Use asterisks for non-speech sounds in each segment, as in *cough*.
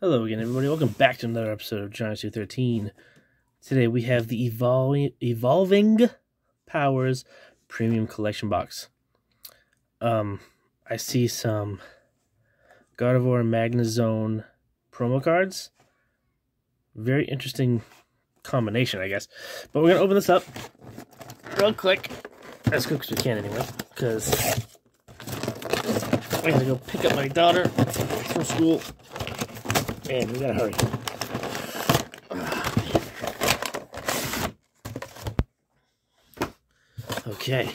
Hello again, everybody. Welcome back to another episode of Giants 213. Today we have the Evol- Evolving Powers Premium Collection Box. Um, I see some Gardevoir Magnezone promo cards. Very interesting combination, I guess. But we're going to open this up real quick. As quick as we can, anyway. Because I gotta go pick up my daughter from school. And we gotta hurry. Okay.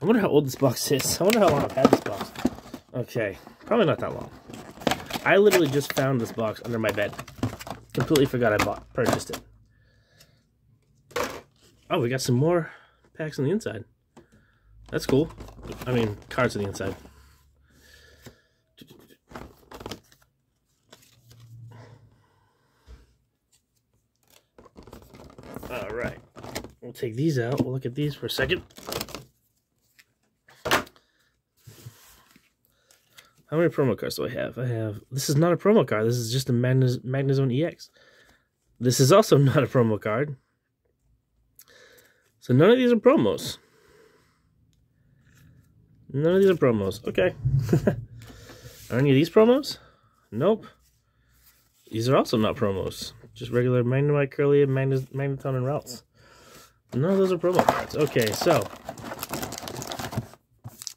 I wonder how old this box is. I wonder how long I've had this box. Okay. Probably not that long. I literally just found this box under my bed. Completely forgot I bought purchased it. Oh, we got some more packs on the inside. That's cool. I mean, cards on the inside. All right. We'll take these out. We'll look at these for a second. How many promo cards do I have? I have... This is not a promo card. This is just a Magnez Magnezone EX. This is also *laughs* not a promo card. So none of these are promos. None of these are promos. Okay. *laughs* are any of these promos? Nope. These are also not promos. Just regular Magnemite, Curly, Magnet Magneton, and Routes. None of those are promo cards. Okay, so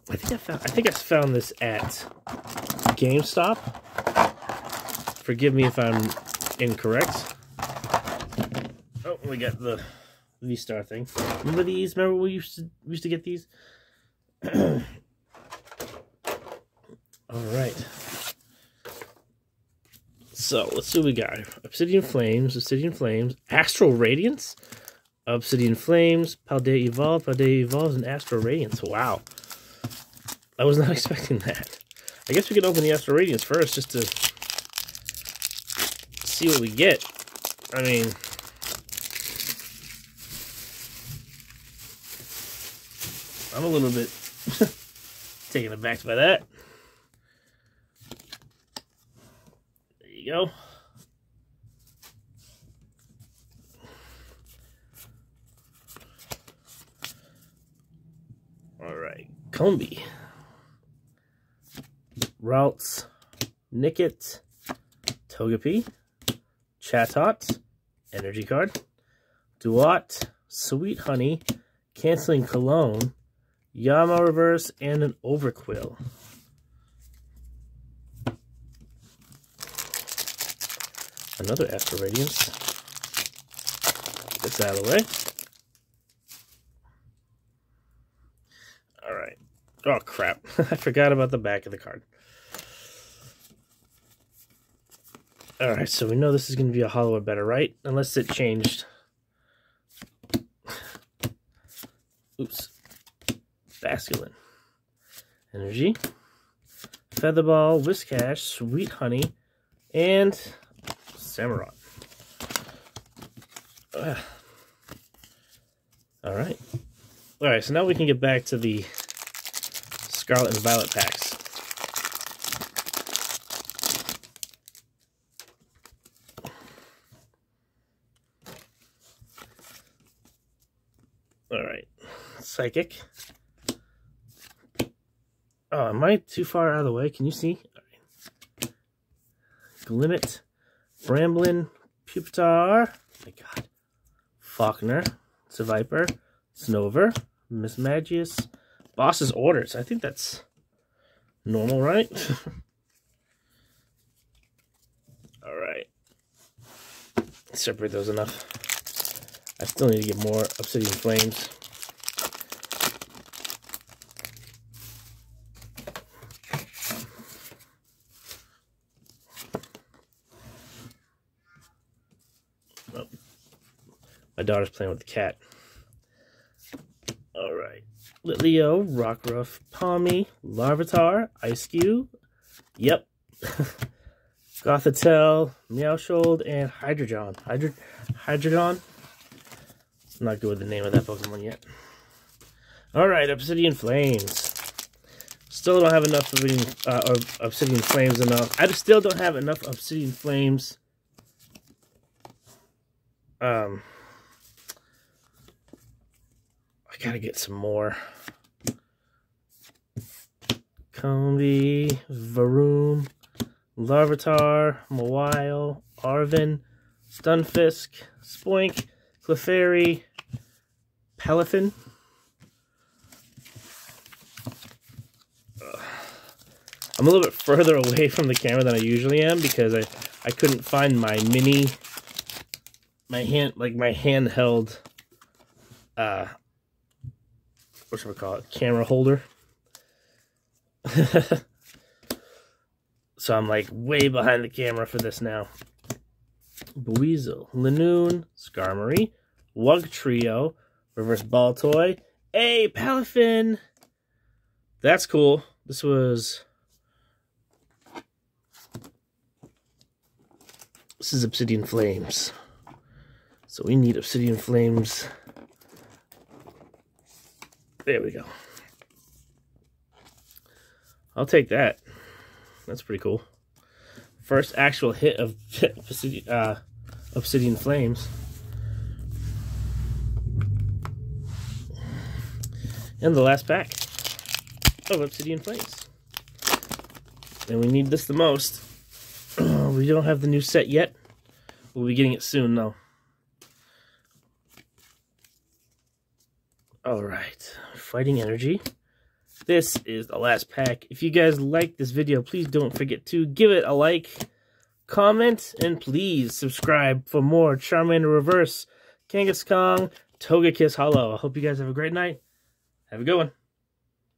I think I found I think I found this at GameStop. Forgive me if I'm incorrect. Oh, we got the V-Star thing. Remember these? Remember we used to we used to get these? *clears throat* All right. So let's see what we got. Obsidian Flames, Obsidian Flames, Astral Radiance, Obsidian Flames, Paldea Evolve, Paldea Evolves, and Astral Radiance. Wow. I was not *laughs* expecting that. I guess we can open the Astral Radiance first just to see what we get. I mean, I'm a little bit *laughs* taken aback by that. There you go. All right, Combee. Routes, Nickit, Togepi, Chatot, Energy Card, Duat, Sweet Honey, Canceling Cologne, Yama Reverse, and an Overqwil. Another Astral Radiance. Gets out of the way. Alright. Oh, crap. *laughs* I forgot about the back of the card. Alright, so we know this is going to be a holo or better, right? Unless it changed. Oops. Basculin. Energy. Featherball, Whiscash, Sweet Honey, and Samurott. Uh, all right. All right, so now we can get back to the Scarlet and Violet packs. All right. Psychic. Oh, am I too far out of the way? Can you see? Right. Glimmet, Bramblin, Pupitar, oh my god, Faulkner, it's a Seviper, Snover, Mismagius, Boss's Orders. I think that's normal, right? *laughs* Alright. Separate those enough. I still need to get more Obsidian Flames. My daughter's playing with the cat. All right. Litleo, Rockruff, Palmy, Larvitar, Ice Cube. Yep. *laughs* Gothitelle, Meowshold, and Hydreigon. Hydra Hydreigon. I'm not good with the name of that Pokemon yet. Alright, Obsidian Flames. Still don't have enough obsidian, uh, obsidian flames enough. I still don't have enough obsidian flames. Um, I gotta get some more. Combee, Varoom, Larvitar, Mawile, Arven, Stunfisk, Spoink, Clefairy, Palafin. I'm a little bit further *laughs* away from the camera than I usually am because I, I couldn't find my mini, my hand, like my handheld, uh, what should we call it, camera holder. *laughs* so I'm like way behind the camera for this now. Buizel, Lanoon, Skarmory, Wugtrio, Reverse Ball Toy, a Palafin. That's cool. This was... This is Obsidian Flames. So we need Obsidian Flames. There we go. I'll take that. That's pretty cool. First actual hit of *laughs* Obsidian, uh, Obsidian Flames. And the last pack of Obsidian Flames. And we need this the most. *clears throat* we don't have the new set yet. We'll be getting it soon, though. Alright. Fighting Energy. This is the last pack. If you guys like this video, please don't forget to give it a like, comment, and please subscribe for more Charmander Reverse, Kangaskhan, Togekiss Holo. I hope you guys have a great night. Have a good one.